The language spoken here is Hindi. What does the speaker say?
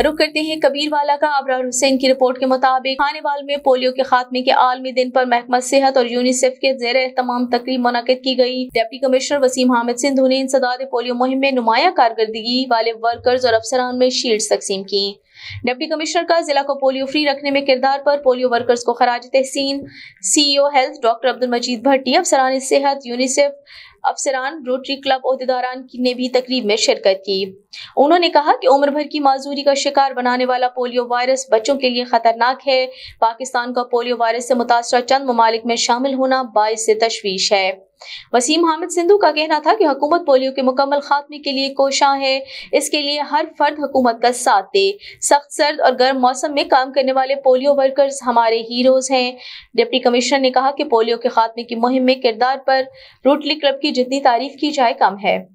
रुक करते हैं। कबीरवाला का अबरार हुसैन की रिपोर्ट के मुताबिक खानेवाल में पोलियो के खात्मे के आलमी दिन पर महकमा सेहत और यूनिसेफ के जेर तमाम तकरीब मुनद की गई। डिप्टी कमिश्नर वसीम हामिद सिंधु ने इंसदाद पोलियो मुहिम में नुमाया कारकर्दगी वाले वर्कर्स और अफसरान में शील्ड तकसीम की। डिप्टी कमिश्नर का जिला को पोलियो फ्री रखने में किरदार पर पोलियो वर्कर्स को खराज तहसीन। CEO health doctor Abdul Majeed Bhatti, अफसरान सेहत, यूनिसेफ अफसरान रोटरी क्लब अहदेदारान ने भी तकरीब में शिरकत की। उन्होंने कहा कि उम्र भर की माजूरी का शिकार बनाने वाला पोलियो वायरस बच्चों के लिए खतरनाक है। पाकिस्तान का पोलियो वायरस से मुतासर चंद ममालिक में शामिल होना बायस तशवीश है। वसीम हामिद सिंधु का कहना था कि हुकूमत पोलियो के मुकम्मल खात्मे के लिए कोशा है। इसके लिए हर फर्द हुकूमत का साथ दे। सख्त सर्द और गर्म मौसम में काम करने वाले पोलियो वर्कर्स हमारे हीरोज हैं। डिप्टी कमिश्नर ने कहा कि पोलियो के खात्मे की मुहिम में किरदार पर रोटली क्लब की जितनी तारीफ़ की जाए, कम है।